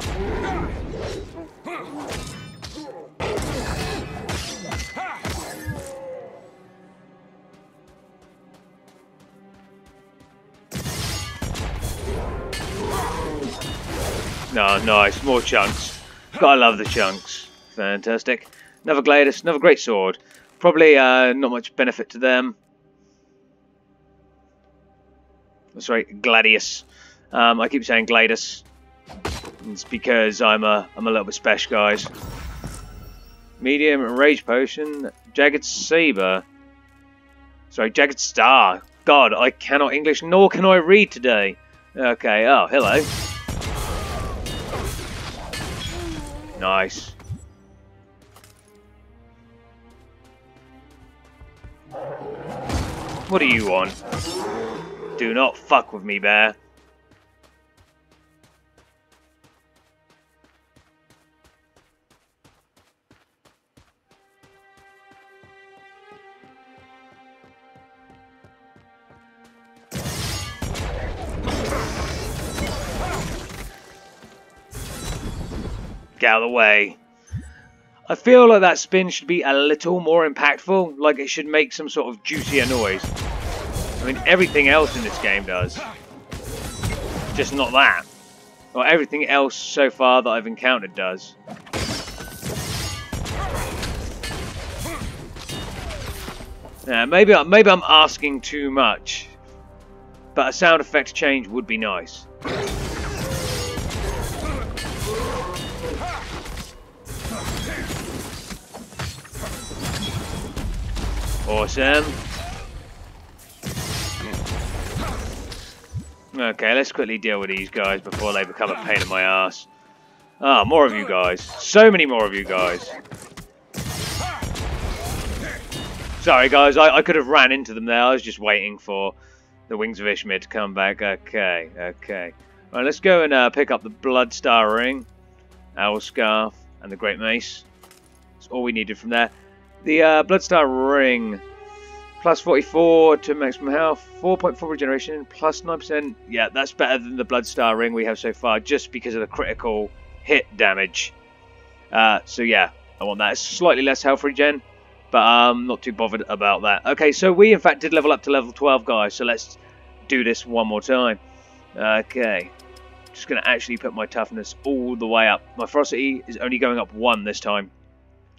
No, nice. More chunks. Gotta love the chunks. Fantastic. Another Gladius, another great sword. Probably uh, not much benefit to them. Sorry, Gladius. Um, I keep saying Gladius. It's because I'm a I'm a little bit special, guys. Medium rage potion, jagged saber. Sorry, jagged star. God, I cannot English, nor can I read today. Okay. Oh, hello. Nice. What do you want? Do not fuck with me, bear. Get out of the way. I feel like that spin should be a little more impactful, like it should make some sort of juicier noise. I mean, everything else in this game does. Just not that. Or everything else so far that I've encountered does. Yeah, maybe, maybe I'm asking too much. But a sound effect change would be nice. Awesome. Okay, let's quickly deal with these guys before they become a pain in my ass. Ah, more of you guys. So many more of you guys. Sorry, guys, I, I could have ran into them there. I was just waiting for the Wings of Ishmir to come back. Okay, okay. Right, let's go and uh, pick up the Blood Star Ring, Owl Scarf, and the Great Mace. That's all we needed from there. The uh, Bloodstar Ring, plus 44 to maximum health, 4.4 regeneration, plus 9%. Yeah, that's better than the Bloodstar Ring we have so far, just because of the critical hit damage. Uh, so yeah, I want that. It's slightly less health regen, but I'm not too bothered about that. Okay, so we in fact did level up to level 12, guys, so let's do this one more time. Okay, just going to actually put my toughness all the way up. My ferocity is only going up one this time.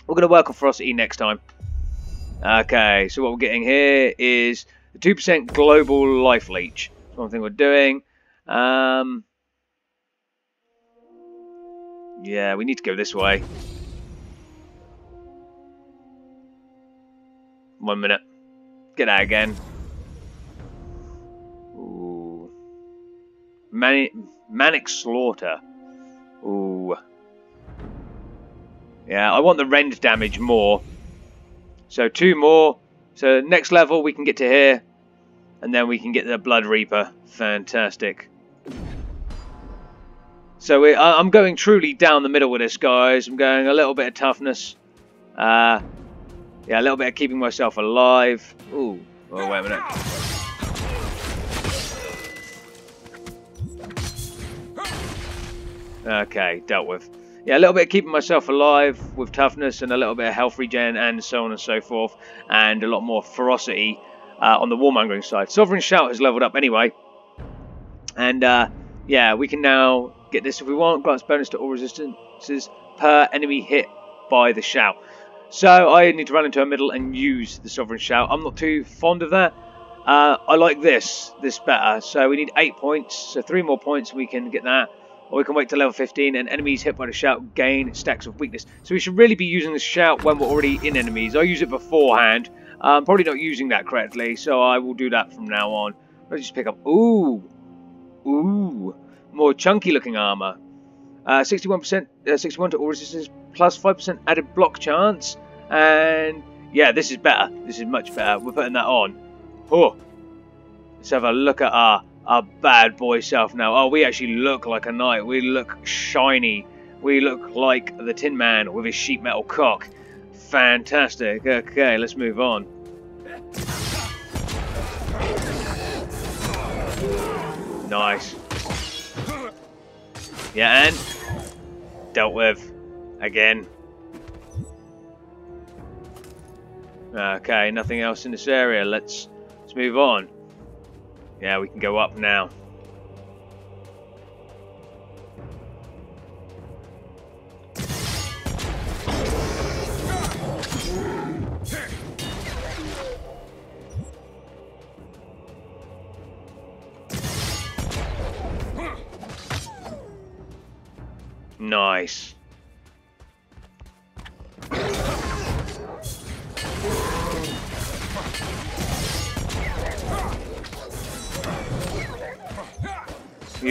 We're going to work on ferocity next time. Okay, so what we're getting here is the 2% global life leech. That's one thing we're doing. Um, Yeah, we need to go this way. One minute. Get out again. Ooh. Mani Manic Slaughter. Ooh. Yeah, I want the rend damage more. So two more. So next level we can get to here. And then we can get the Blood Reaper. Fantastic. So I'm going truly down the middle with this, guys. I'm going a little bit of toughness. Uh, yeah, a little bit of keeping myself alive. Ooh. Oh, wait a minute. Okay, dealt with. Yeah, a little bit of keeping myself alive with toughness and a little bit of health regen and so on and so forth. And a lot more ferocity uh, on the warmongering side. Sovereign Shout has leveled up anyway. And uh, yeah, we can now get this if we want. Grants bonus to all resistances per enemy hit by the Shout. So I need to run into a middle and use the Sovereign Shout. I'm not too fond of that. Uh, I like this, this better. So we need 8 points, so 3 more points we can get that. Or we can wait to level 15 and enemies hit by the shout gain stacks of weakness. So we should really be using the shout when we're already in enemies. I use it beforehand. I'm probably not using that correctly, so I will do that from now on. Let's just pick up... Ooh! Ooh! More chunky looking armor. 61% uh, 61 to all resistance plus 5% added block chance. And yeah, this is better. This is much better. We're putting that on. Oh. Let's have a look at our, our bad boy self now. Oh, we actually look like a knight. We look shiny. We look like the Tin Man with his sheet metal cock. Fantastic. Okay, let's move on. Nice. Yeah, and dealt with again. Okay, nothing else in this area. Let's let's move on. Yeah, we can go up now.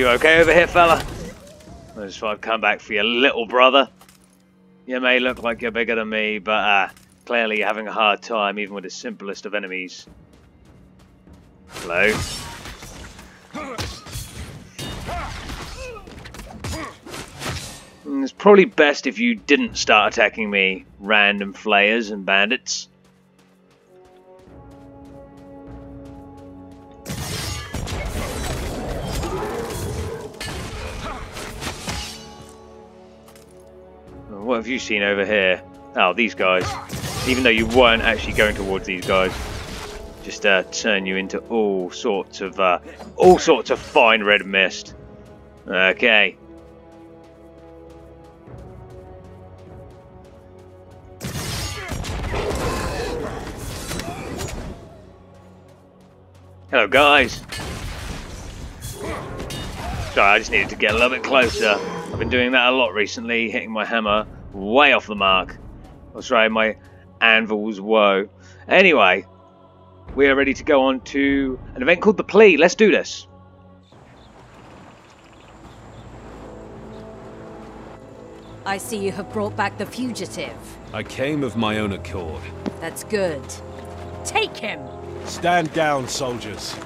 You okay over here, fella? I just thought I'd come back for your little brother. You may look like you're bigger than me, but uh, clearly you're having a hard time even with the simplest of enemies. Hello? Mm, it's probably best if you didn't start attacking me, random flayers and bandits. Have you seen over here? Oh, these guys. Even though you weren't actually going towards these guys. Just uh, turn you into all sorts of uh, all sorts of fine red mist. Okay. Hello, guys. Sorry, I just needed to get a little bit closer. I've been doing that a lot recently, hitting my hammer way off the mark. That's right, my anvil's woe. Anyway, we are ready to go on to an event called The Plea. Let's do this. I see you have brought back the fugitive. I came of my own accord. That's good. Take him! Stand down, soldiers.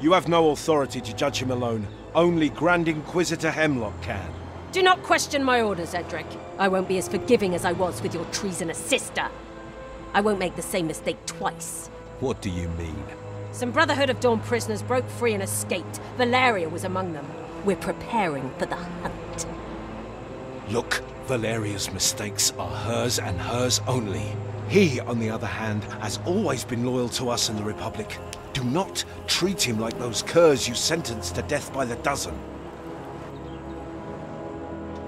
You have no authority to judge him alone. Only Grand Inquisitor Heimlock can. Do not question my orders, Edric. I won't be as forgiving as I was with your treasonous sister. I won't make the same mistake twice. What do you mean? Some Brotherhood of Dawn prisoners broke free and escaped. Valeria was among them. We're preparing for the hunt. Look, Valeria's mistakes are hers and hers only. He, on the other hand, has always been loyal to us and the Republic. Do not treat him like those curs you sentenced to death by the dozen.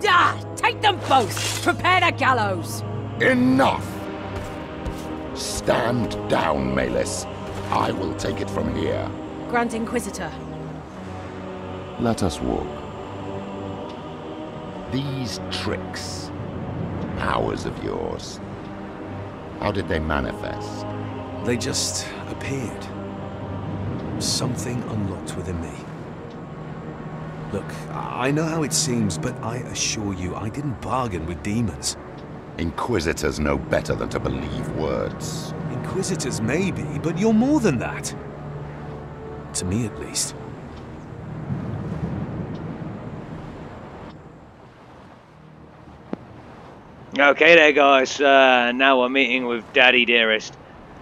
Ah! Take them both! Prepare the gallows! Enough! Stand down, Malus. I will take it from here. Grand Inquisitor. Let us walk. These tricks, powers of yours, how did they manifest? They just appeared. Something unlocked within me. Look, I know how it seems, but I assure you, I didn't bargain with demons. Inquisitors know better than to believe words. Inquisitors, maybe, but you're more than that. To me, at least. Okay there guys, uh, now we're meeting with Daddy Dearest.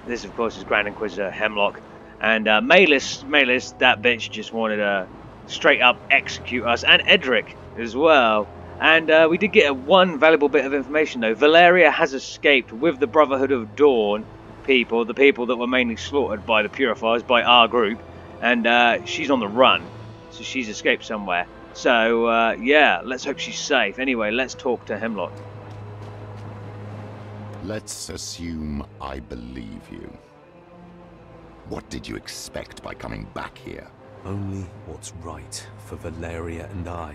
This of course is Grand Inquisitor Heimlock. And uh, Malus, Malus, that bitch just wanted to straight up execute us, and Edric as well. And uh, we did get one valuable bit of information though. Valeria has escaped with the Brotherhood of Dawn people, the people that were mainly slaughtered by the Purifiers, by our group. And uh, she's on the run, so she's escaped somewhere. So uh, yeah, let's hope she's safe. Anyway, let's talk to Heimlock. Let's assume I believe you. What did you expect by coming back here? Only what's right for Valeria and I.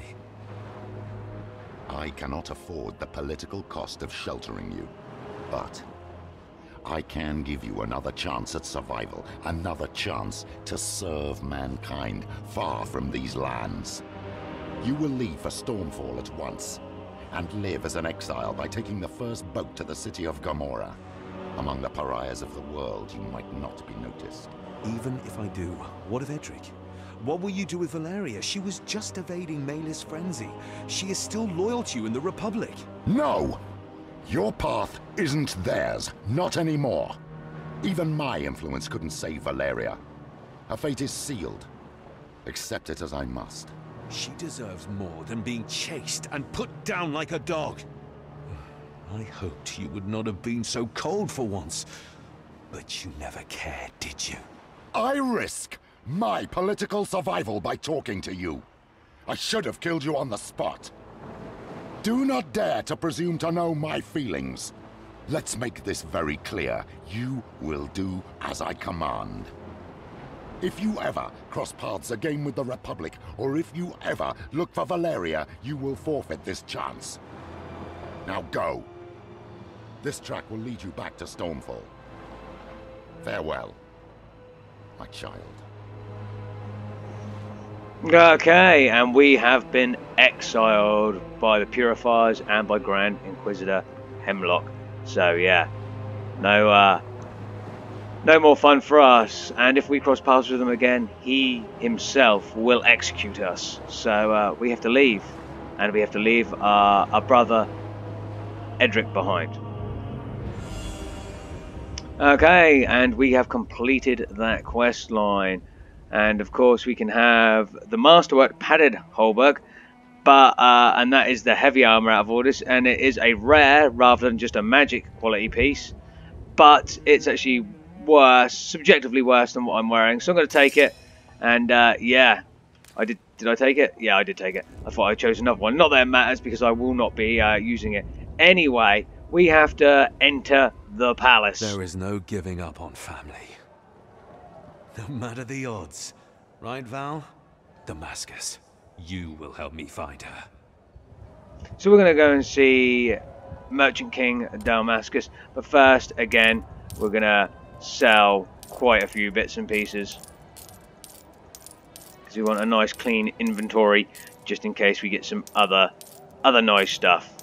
I cannot afford the political cost of sheltering you, but I can give you another chance at survival, another chance to serve mankind far from these lands. You will leave for Stormfall at once, and live as an exile by taking the first boat to the city of Gomorrah. Among the pariahs of the world, you might not be noticed. Even if I do, what of Edric? What will you do with Valeria? She was just evading Malus' frenzy. She is still loyal to you in the Republic. No! Your path isn't theirs, not anymore. Even my influence couldn't save Valeria. Her fate is sealed. Accept it as I must. She deserves more than being chased and put down like a dog. I hoped you would not have been so cold for once. But you never cared, did you? I risk my political survival by talking to you. I should have killed you on the spot. Do not dare to presume to know my feelings. Let's make this very clear. You will do as I command. If you ever cross paths again with the Republic, or if you ever look for Valeria, you will forfeit this chance. Now go. This track will lead you back to Stormfall. Farewell, my child. Okay, and we have been exiled by the Purifiers and by Grand Inquisitor Heimlock. So yeah, no, uh, no more fun for us. And if we cross paths with him again, he himself will execute us. So uh, we have to leave, and we have to leave our, our brother Edric behind. Okay, and we have completed that quest line. And of course, we can have the masterwork padded Hauberk, but uh, and that is the heavy armor out of Ordis, and it is a rare rather than just a magic quality piece. But it's actually worse, subjectively worse than what I'm wearing. So I'm going to take it, and uh, yeah, I did. Did I take it? Yeah, I did take it. I thought I chose another one. Not that it matters because I will not be uh, using it anyway. We have to enter the palace. There is no giving up on family. No matter the odds. Right, Val? Damascus. You will help me find her. So we're going to go and see Merchant King Damascus. But first, again, we're going to sell quite a few bits and pieces. Because we want a nice clean inventory just in case we get some other other nice stuff.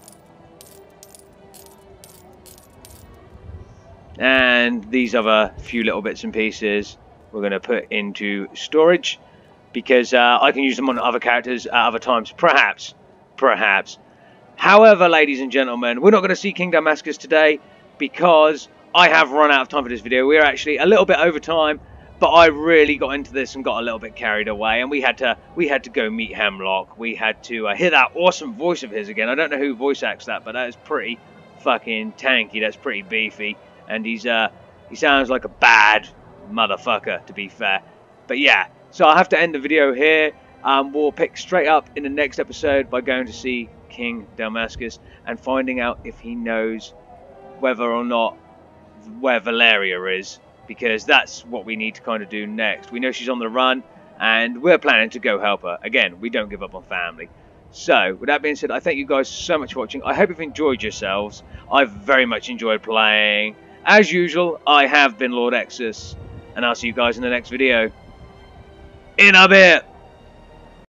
And these other few little bits and pieces we're going to put into storage because uh, I can use them on other characters at other times, perhaps, perhaps. However, ladies and gentlemen, we're not going to see King Damascus today because I have run out of time for this video. We're actually a little bit over time, but I really got into this and got a little bit carried away, and we had to we had to go meet Heimlock. We had to uh, hear that awesome voice of his again. I don't know who voice acts that, but that is pretty fucking tanky. That's pretty beefy, and he's uh he sounds like a bad motherfucker, to be fair. But yeah, so I'll have to end the video here. Um, we'll pick straight up in the next episode by going to see King Damascus and finding out if he knows whether or not where Valeria is, because that's what we need to kind of do next. We know she's on the run, and we're planning to go help her. Again, we don't give up on family. So, with that being said, I thank you guys so much for watching. I hope you've enjoyed yourselves. I've very much enjoyed playing. As usual, I have been Lord Exsus and I'll see you guys in the next video. In a bit!